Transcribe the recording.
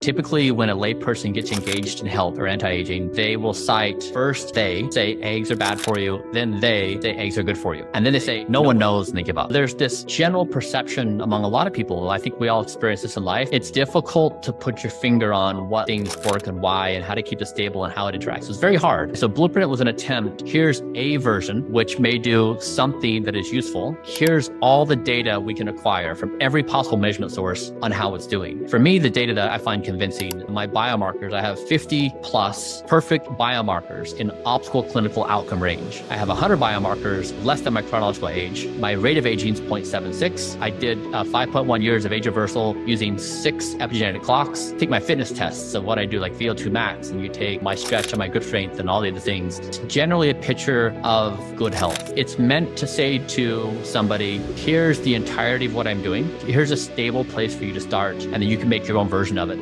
Typically, when a layperson gets engaged in health or anti-aging, they will cite first they say eggs are bad for you, then they say eggs are good for you. And then they say no one knows and they give up. There's this general perception among a lot of people. I think we all experience this in life. It's difficult to put your finger on what things work and why and how to keep it stable and how it interacts. It's very hard. So Blueprint was an attempt. Here's a version which may do something that is useful. Here's all the data we can acquire from every possible measurement source on how it's doing. For me, the data that I find convincing, my biomarkers, I have 50 plus perfect biomarkers in optimal clinical outcome range. I have 100 biomarkers less than my chronological age. My rate of aging is 0.76. I did uh, 5.1 years of age reversal using six epigenetic clocks. Take my fitness tests of what I do, like VO2 max, and you take my stretch and my grip strength and all the other things. It's generally a picture of good health. It's meant to say to somebody, here's the entirety of what I'm doing. Here's a stable place for you to start, and then you can make your own version of it.